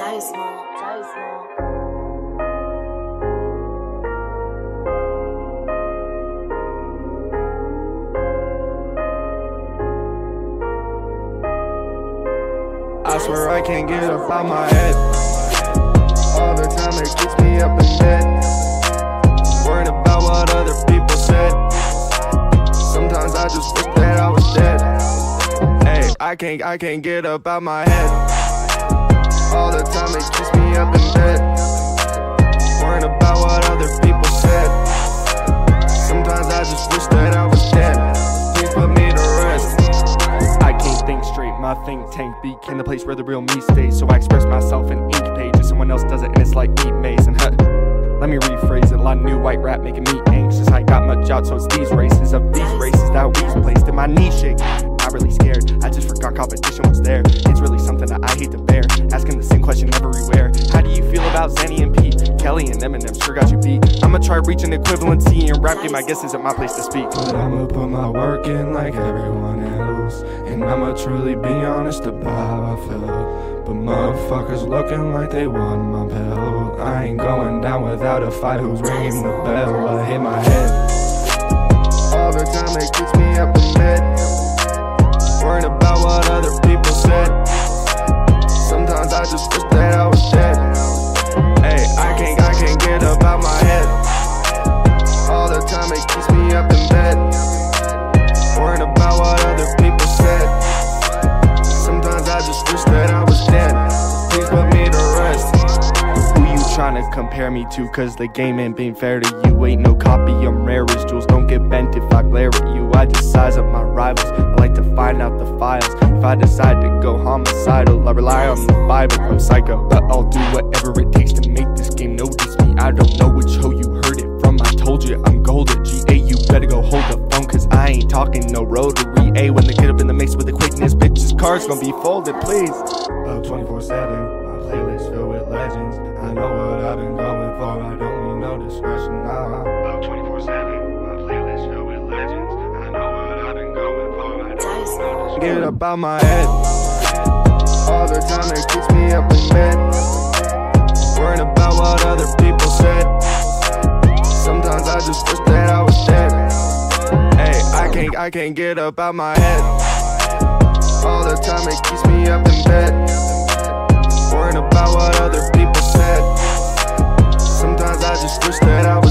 I swear I can't get up out my head. All the time it keeps me up in bed. Worried about what other people said. Sometimes I just wish that I was dead. Hey, I can't, I can't get up out my head. All the time it keeps me up in bed. Worried about what other people said. Sometimes I just wish that I was dead. Please put me to rest. I can't think straight, my think tank became the place where the real me stays. So I express myself in ink pages, someone else does it and it's like eat maze. And huh, let me rephrase it, a lot of new white rap making me anxious. I got much out, so it's these races of these races that we've placed in my knee shake. Not really scared, I just forgot competition was there. It's really something that I hate to bear. Asking the same question everywhere. How do you feel about Zanny and Pete? Kelly and Eminem sure got you beat. I'ma try reaching equivalency in rap game, I guess isn't my place to speak. But I'ma put my work in like everyone else. And I'ma truly be honest about how I feel. But motherfuckers looking like they want my belt. I ain't going down without a fight. Who's ringing the bell? I hit my head. You tryna compare me to? Cause the game ain't being fair to you. Ain't no copy, I'm rare as jewels. Don't get bent if I glare at you. I just size up my rivals. I like to find out the files. If I decide to go homicidal, I rely on the Bible. I'm psycho, but I'll do whatever it takes to make this game notice me. I don't know which hoe you heard it from. I told you I'm golden. GA, you better go hold the phone. Cause I ain't talking no rotary. A when they get up in the mix with the quickness, bitches, cars gonna be folded, please. Up 24 7, my playlist filled with legends. I know what I've been going for, I don't need no discretion. Nah. Up 24 7, my playlist filled with legends. I know what I've been going for, I don't Dice Mall. get up out my head. All the time it keeps me up in bed. Worried about what other people said. Sometimes I just wish that I was dead. Hey, I can't, I can't get up out my head. All the time it keeps me up in bed. Wish that was